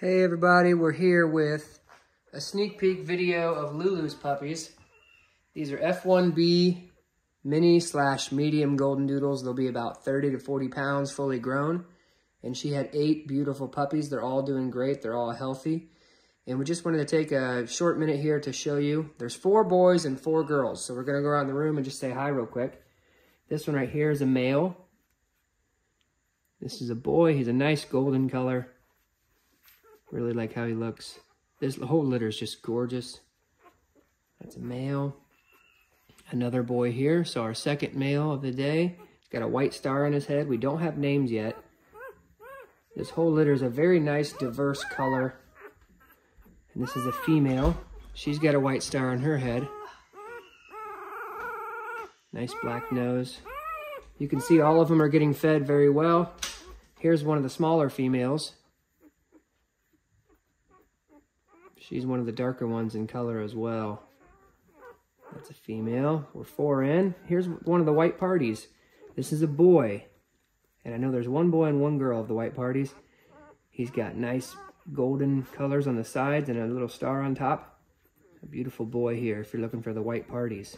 Hey everybody, we're here with a sneak peek video of Lulu's puppies. These are F1B mini slash medium golden doodles. They'll be about 30 to 40 pounds fully grown. And she had eight beautiful puppies. They're all doing great. They're all healthy. And we just wanted to take a short minute here to show you. There's four boys and four girls. So we're going to go around the room and just say hi real quick. This one right here is a male. This is a boy. He's a nice golden color. Really like how he looks. This whole litter is just gorgeous. That's a male. Another boy here. So our second male of the day. He's got a white star on his head. We don't have names yet. This whole litter is a very nice, diverse color. And this is a female. She's got a white star on her head. Nice black nose. You can see all of them are getting fed very well. Here's one of the smaller females. She's one of the darker ones in color as well. That's a female. We're four in. Here's one of the white partis. This is a boy. And I know there's one boy and one girl of the white partis. He's got nice golden colors on the sides and a little star on top. A beautiful boy here if you're looking for the white partis.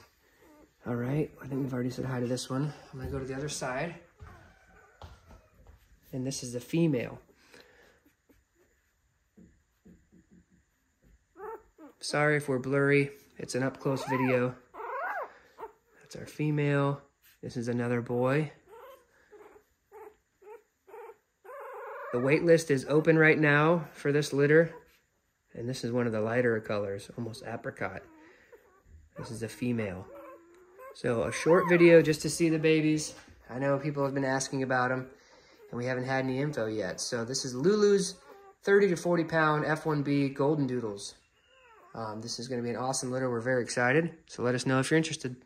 All right, I think we've already said hi to this one. I'm gonna go to the other side. And this is the female. Sorry if we're blurry. It's an up-close video. That's our female. This is another boy. The wait list is open right now for this litter. And this is one of the lighter colors, almost apricot. This is a female. So a short video just to see the babies. I know people have been asking about them and we haven't had any info yet. So this is Lulu's 30 to 40 pound F1B Golden Doodles. Um, this is going to be an awesome litter. We're very excited. So let us know if you're interested.